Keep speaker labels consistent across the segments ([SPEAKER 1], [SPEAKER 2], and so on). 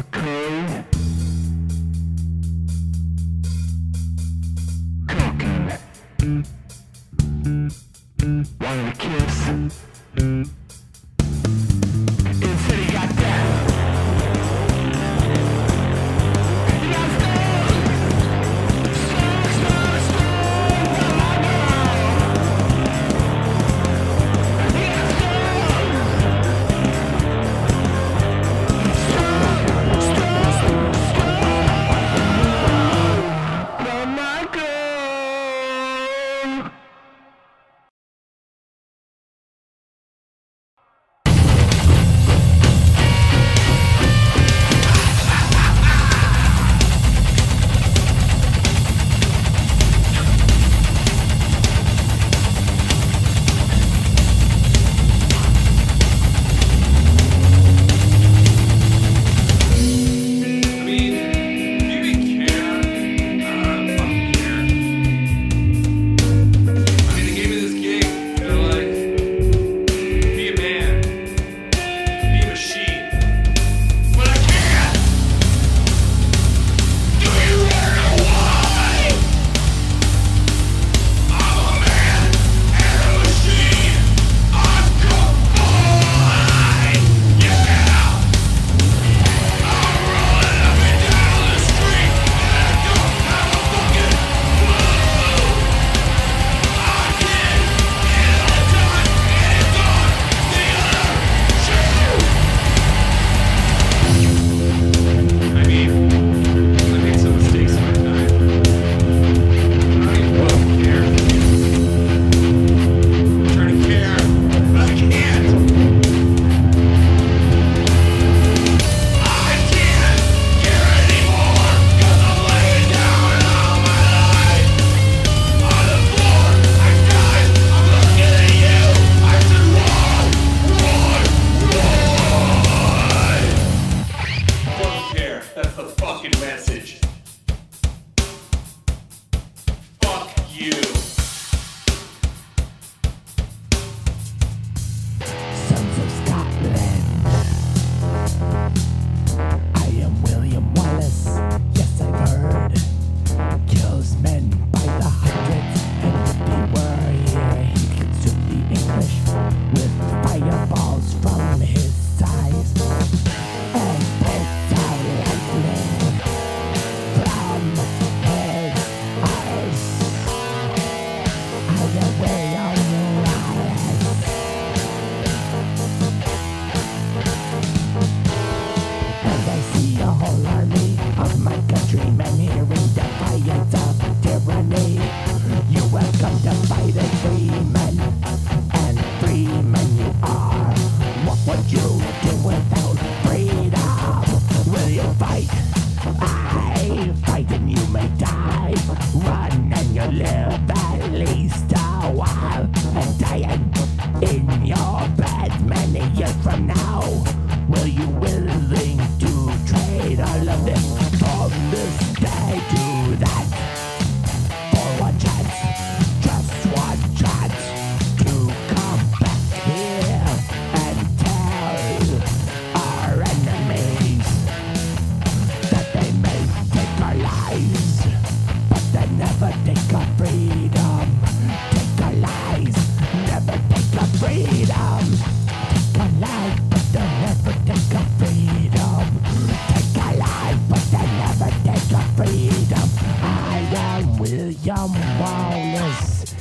[SPEAKER 1] Okay. William Wallace.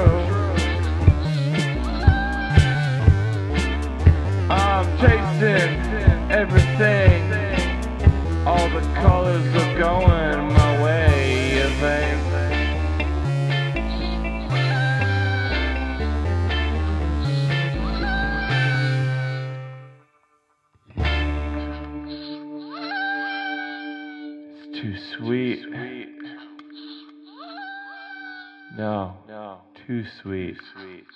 [SPEAKER 2] Some sweet. Sweet.